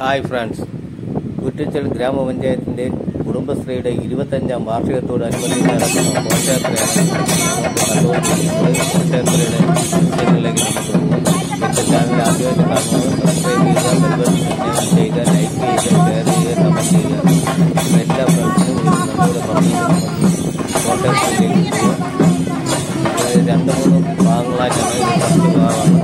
Hi friends. Kuttichal ഗ്രാമപഞ്ചായത്തിന്റെ കുടുംബശ്രീയുടെ ഇരുപത്തഞ്ചാം വാർഷികത്തോടനുബന്ധിച്ച് നടക്കുന്ന ഘോഷയാത്രയാണ് ഘോഷയാത്രയുടെ വിഷയങ്ങളിലേക്ക് നമുക്ക് പോകാം എന്റെ ചാനൽ ആദ്യമായിട്ട് കാണുന്നത് സബ്സ്ക്രൈബ് ചെയ്യുക ബെൽബട്ടൺ ചെയ്യുക ലൈക്ക് ചെയ്യുക ഷെയർ ചെയ്യുക കമന്റ് ചെയ്യുക എല്ലാ ഫ്രണ്ട്സിനും നല്ലപോലെ പറഞ്ഞു ഘോഷയാത്രയിലേക്ക് പോവുക രണ്ട് മൂന്ന് ഭാഗങ്ങളായിട്ടാണ് ഇത് പത്ത് ഭാഗമാണ്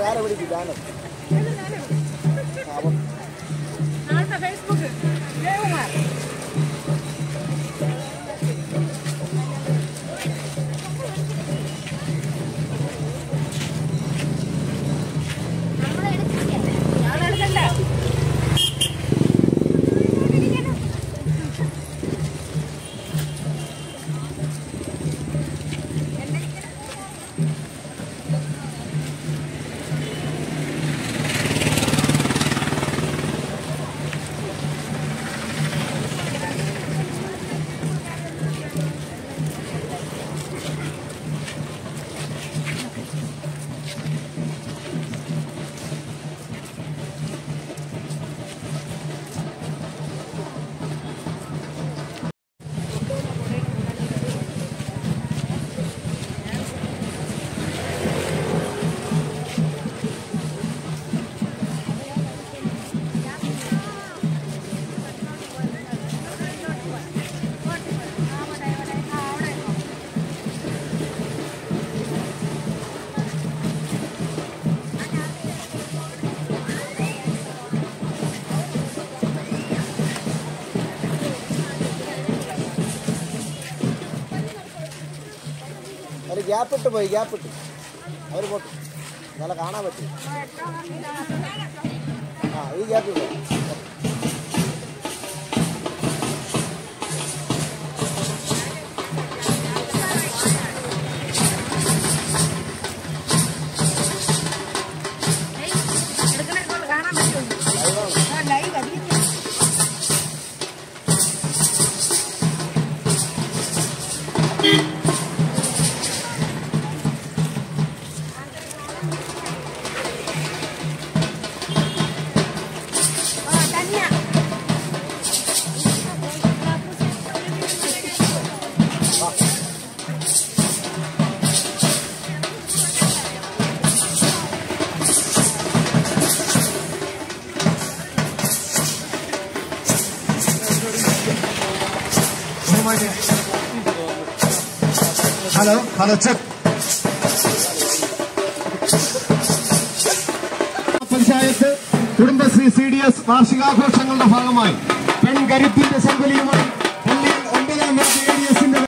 വേറെ പിടിക്കും ബാനർ ഒരു ഗ്യാപ്പ് ഇട്ട് പോയി ഗ്യാപ്പ് ഇട്ട് അവർ പോട്ടു നല്ല കാണാൻ പറ്റും ആ ഈ ഗ്യാപ്പ് പോയി കാണാൻ പറ്റും check panchayat Kudumbashree C D S വാർഷികാഘോഷങ്ങളുടെ ഭാഗമായി. പെൺകരുത്തിന്റെ സംഗലിയുമായി ഒമ്പതാം വാർഡ് ഡി എസിന്റെ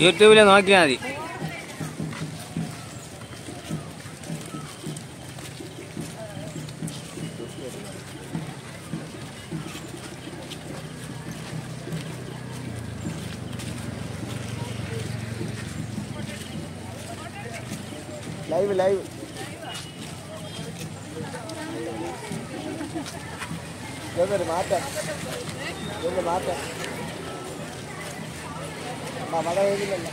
യൂട്യൂബിൽ നോക്കിയാൽ മതി ലൈവ് ലൈവ് ഇതൊന്നൊരു മാറ്റം ഇതൊന്ന് മാറ്റം ആ മഴ പെയ്യുന്നില്ലല്ലോ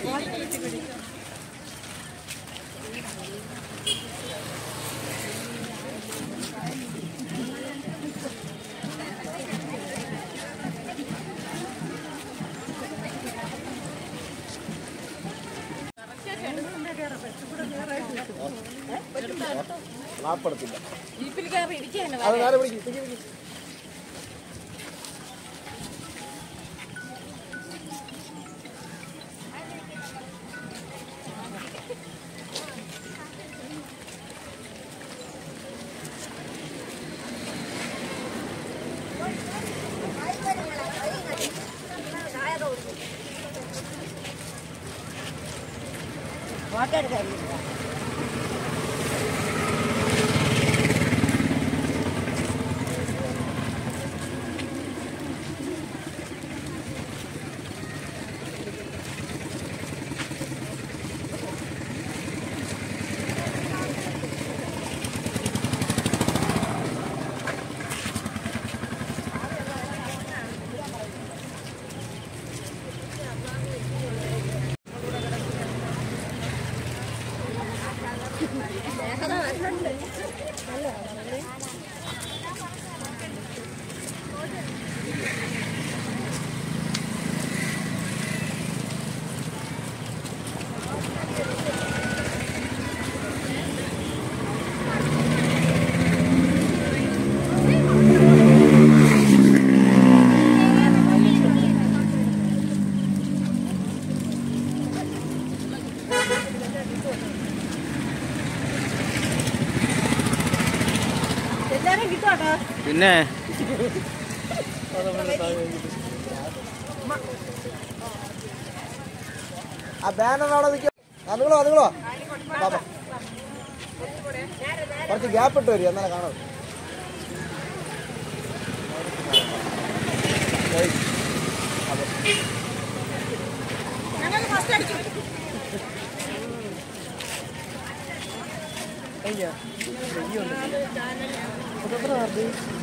നാപ്പെടുത്തില്ല ജീപ്പിൽ ഇരിക്കുകയാണ് അത് നേരെ പിടിക്കും പിടിക്കും പിടിക്കും എല്ലാരും പിന്നെ ആ ബാനർ അവിടെ നിൽക്കുക അതുങ്ങളോ അതുങ്ങളോ ബാബാ കുറച്ച് ഗ്യാപ്പ് ഇട്ട് വരും എന്നാലും കാണാം അയ്യോ കേട്ടോ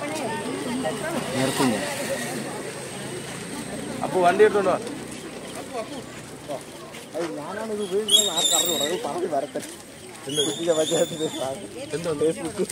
വലിയ വല്ല വാർത്തില്ല നിർത്തും ഞാൻ അപ്പൊ വണ്ടി എടുത്തോണ്ടോ അത് ഞാനാണ് ഇത് ഉപയോഗിക്കുന്നത് ആർക്കും അറിഞ്ഞൂടാ അത് പറഞ്ഞു വരട്ടെ കുട്ടിയുടെ പഞ്ചായത്തിന്റെ ഫേസ്ബുക്ക്